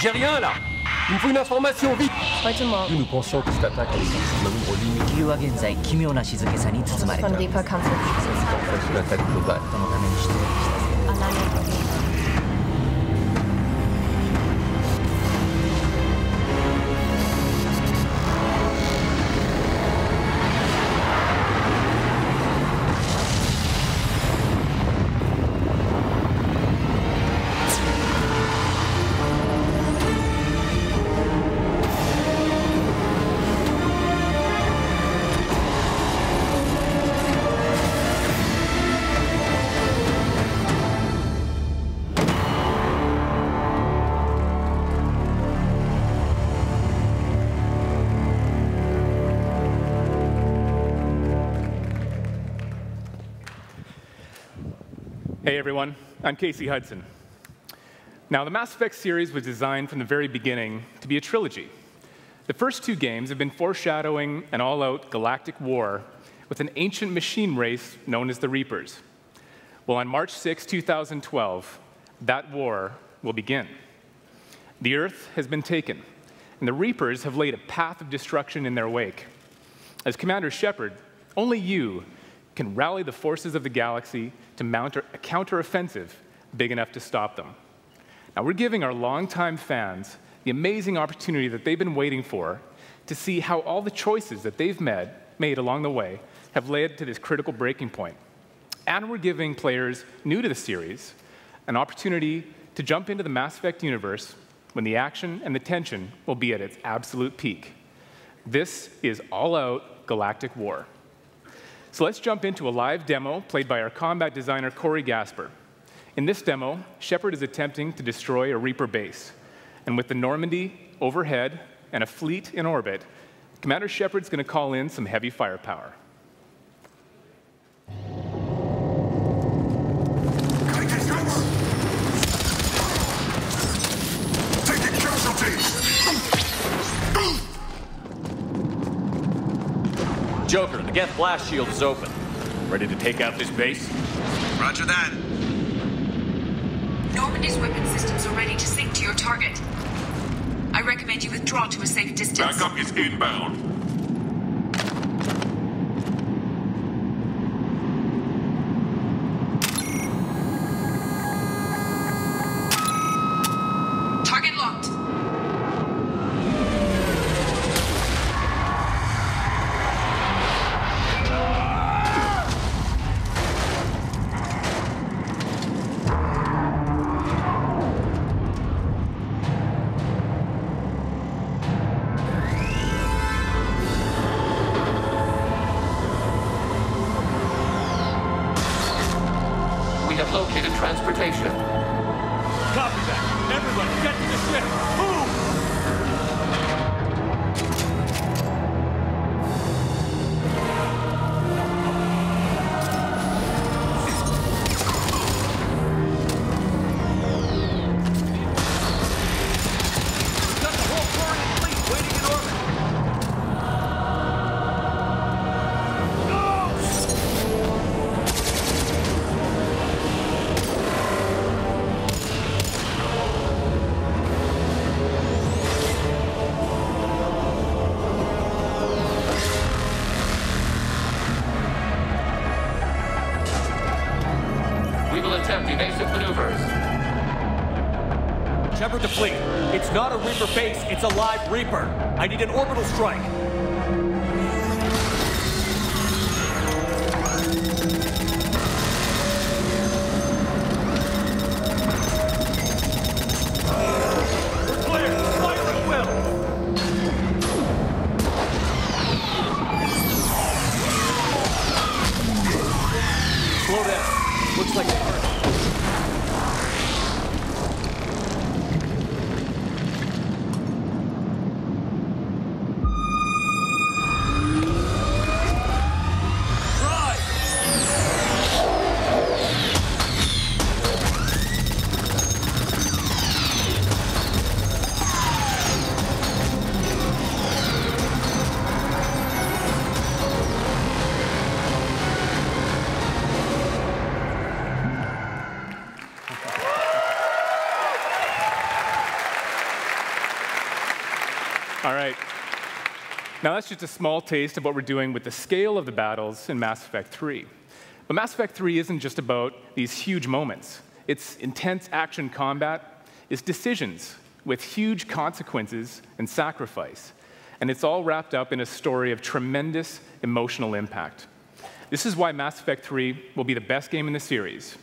J'ai rien là Il me faut une information, vite Nous, nous pensions que cette attaque allait d'un nombre limité 地球は現在奇妙な静けさに包まれてい attaque globale. そのためにして Hey everyone, I'm Casey Hudson. Now, the Mass Effect series was designed from the very beginning to be a trilogy. The first two games have been foreshadowing an all out galactic war with an ancient machine race known as the Reapers. Well, on March 6, 2012, that war will begin. The Earth has been taken, and the Reapers have laid a path of destruction in their wake. As Commander Shepard, only you can rally the forces of the galaxy to mount a counteroffensive big enough to stop them. Now, we're giving our longtime fans the amazing opportunity that they've been waiting for to see how all the choices that they've made, made along the way have led to this critical breaking point. And we're giving players new to the series an opportunity to jump into the Mass Effect universe when the action and the tension will be at its absolute peak. This is all out galactic war. So let's jump into a live demo played by our combat designer, Corey Gaspur. In this demo, Shepard is attempting to destroy a Reaper base. And with the Normandy overhead and a fleet in orbit, Commander Shepard's going to call in some heavy firepower. Geth blast shield is open. Ready to take out this base? Roger that. Normandy's weapon systems are ready to sink to your target. I recommend you withdraw to a safe distance. Backup is inbound. Copy that. Everybody, get to the ship. Shepard fleet. It's not a Reaper base, it's a live Reaper. I need an orbital strike. Now, that's just a small taste of what we're doing with the scale of the battles in Mass Effect 3. But Mass Effect 3 isn't just about these huge moments. It's intense action combat, it's decisions with huge consequences and sacrifice. And it's all wrapped up in a story of tremendous emotional impact. This is why Mass Effect 3 will be the best game in the series.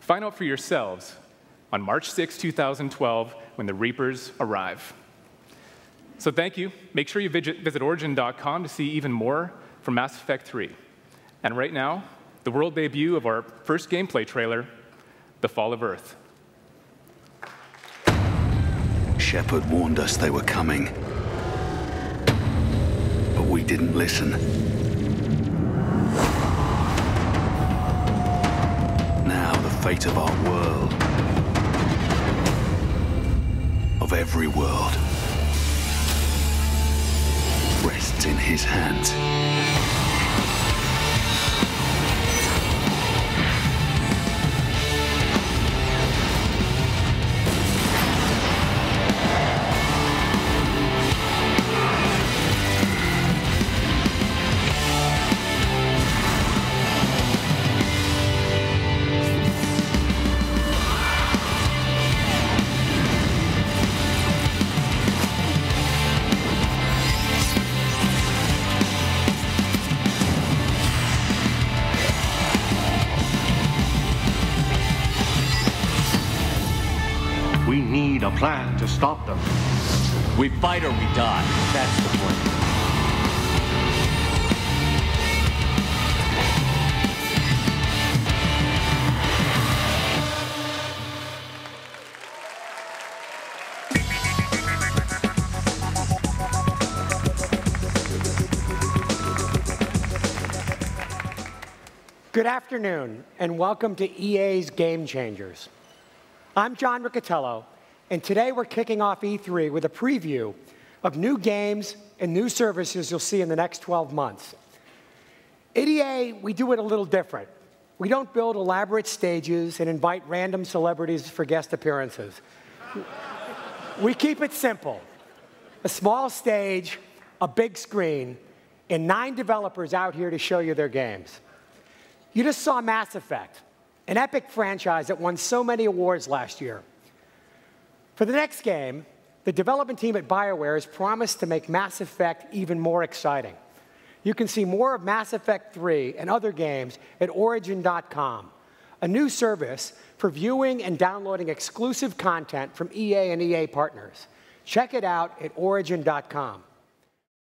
Find out for yourselves on March 6, 2012, when the Reapers arrive. So thank you. Make sure you visit, Origin.com to see even more from Mass Effect 3. And right now, the world debut of our first gameplay trailer, The Fall of Earth. Shepard warned us they were coming. But we didn't listen. Now the fate of our world, of every world, rests in his hands. Plan to stop them. We fight or we die. That's the plan. Good afternoon, and welcome to EA's Game Changers. I'm John Riccitiello, and today we're kicking off E3 with a preview of new games and new services you'll see in the next 12 months. At EA, we do it a little different. We don't build elaborate stages and invite random celebrities for guest appearances. we keep it simple a small stage, a big screen, and nine developers out here to show you their games. You just saw Mass Effect, an epic franchise that won so many awards last year. For the next game, the development team at BioWare has promised to make Mass Effect even more exciting. You can see more of Mass Effect 3 and other games at Origin.com, a new service for viewing and downloading exclusive content from EA and EA partners. Check it out at Origin.com.